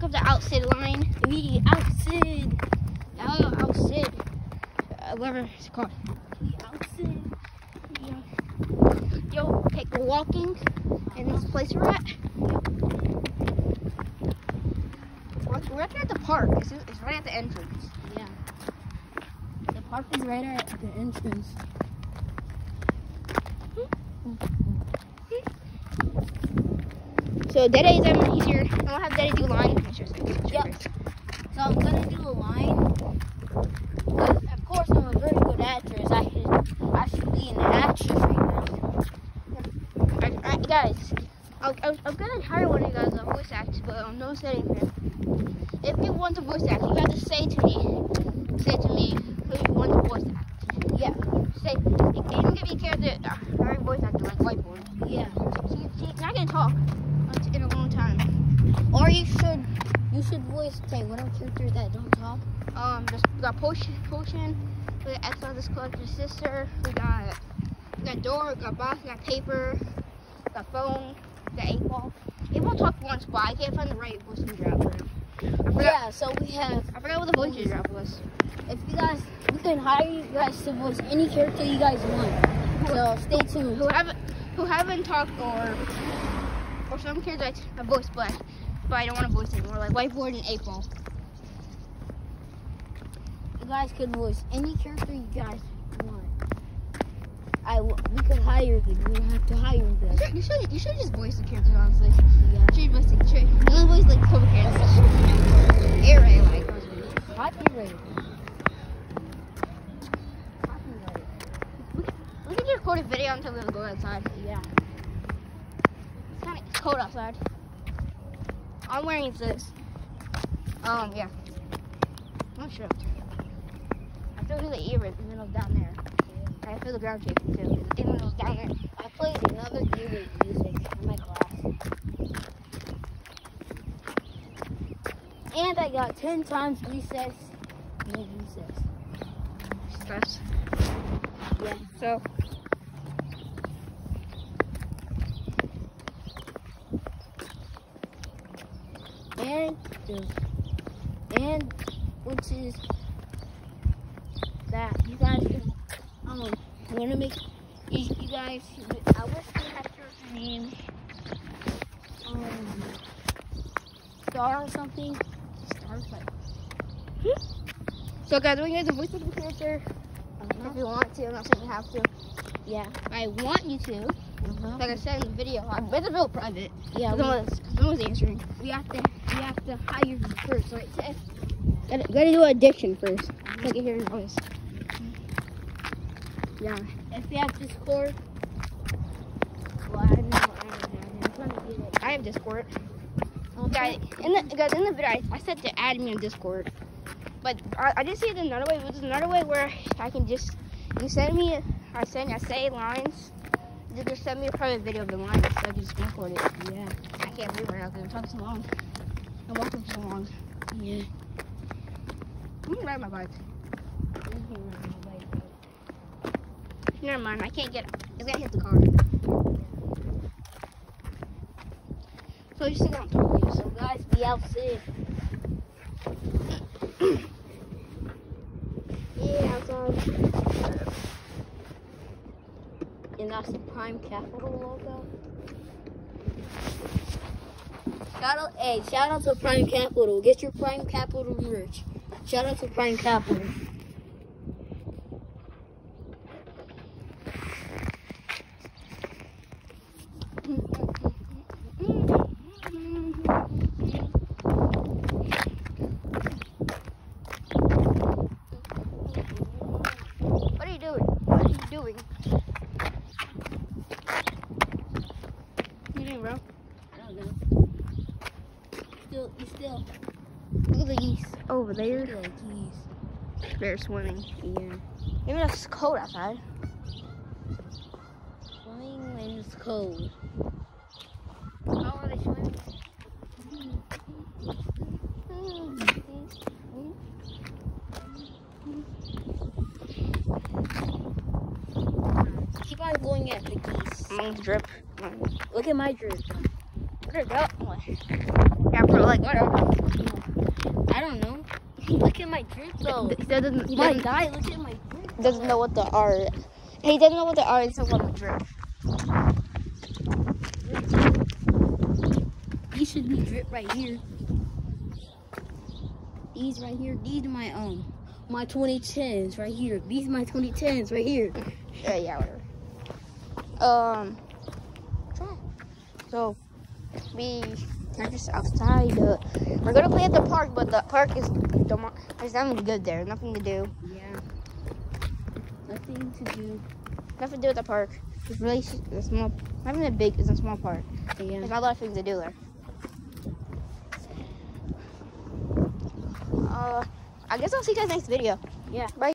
look up the outsid line. We outsid. Out, outsid. Uh, whatever it's called. We outsid. Yo, okay, we're walking in this place we're at. We're, actually at the park. It's, it's right at the entrance. Yeah. The park is right at the entrance. So Dead A's I'm easier. I don't have Dead A do line. Yep. So I'm gonna do a line. But of course, I'm a very good actress. I should, I should be an actress right now. Alright, guys. I, I, was- I was gonna hire one of you guys a voice act, but I'm no setting here. If you want a voice act, you have to say to me, say to me who you want to voice act. Yeah. Say, you can even give me a character, uh, voice actor like whiteboard. Yeah. See, see, not gonna talk in a long time. Or you should, you should voice say what are characters that don't talk. Um, just, we got potion, potion. We got X on this collector's sister. We got, we got door. We got box. We got paper. We got phone. We got eight ball. Eight ball talked once, but I can't find the right voice to drop for him. Yeah. So we have. I forgot what the voice to drop was. If you guys, we can hire you guys to voice any character you guys want. So stay tuned. Who haven't, who haven't talked or, or some kids like a voice, but, but I don't want to voice anymore, like whiteboard and eight ball. You guys could voice any character you guys want. I w- we could hire them. We have to hire them. You should, you should, you just voice the characters, honestly. Yeah. Should voice the, should, you voice like couple characters. Air Ray, like. Copyright. Copyright. We can just record a video until we go outside. Yeah. It's kind of cold outside. I'm wearing this. Um, yeah. I'm sure. I feel the ear even though it's down there. I feel the ground shaking too. Even though it's down there. I played another with music in my class. And I got 10 times recess. No recess. Stress. Yeah. So. And and which is that you guys can um I'm gonna make you, you guys I wish we had your name um star or something. Star like So guys, we guys a voice of the character if you want to. I'm not saying you have to. yeah. I want you to. Uh-huh. Like I said in the video, I bet it's real private. Yeah, No we, one's, answering. we have to we have to hire you first, right? Tess? Gotta, gotta do addiction first. So I can hear your voice. Yeah. If you have Discord, well, I don't know. I don't know. I'm trying to get it. I have Discord. Okay. Guys, in the guys in the video, I, I said to add me on Discord, but I, I didn't see it another way. There's another way where I can just you send me, I send, I say lines. You just send me a private video of the lines, so I can just record it. Yeah. I can't read right now because I'm talking so long. I'm walking so long. Yeah. I'm gonna ride my bike. Never mind, I can't get. It's gonna hit the car. So you just don't talk. To you. So guys, be out safe. Yeah, outside. And that's the Prime Capital logo. Shout out, hey, shout out to Prime Capital. Get your Prime Capital merch. Shout out to Prime Capital. What are you doing? What are you doing? What are you doing, bro? I don't know. Still, you still. Look at the geese over there. Keys. They're swimming. Yeah. Maybe it's cold outside. Swimming when it's cold. How are they swimming? Keep on going at the geese. Mine's drip. Look at my drip. Go? Oh. Yeah, bro, like whatever. I don't know. Look at my drip though. He doesn't, he My doesn't, guy, look at my drip. doesn't know what the R is. He doesn't know what the R is, so what drip. These should be drip right here. These right here, these are my um my 2010s right here. These are my 2010s right here. Yeah, yeah, whatever. Um. So, we are just outside. Uh, we're gonna play at the park, but the park is don't- there's nothing good there. Nothing to do. Yeah. Nothing to do. Nothing to do at the park. It's really a small. Not even a big. It's a small park. Yeah. There's not a lot of things to do there. Uh, I guess I'll see you guys next video. Yeah. Bye.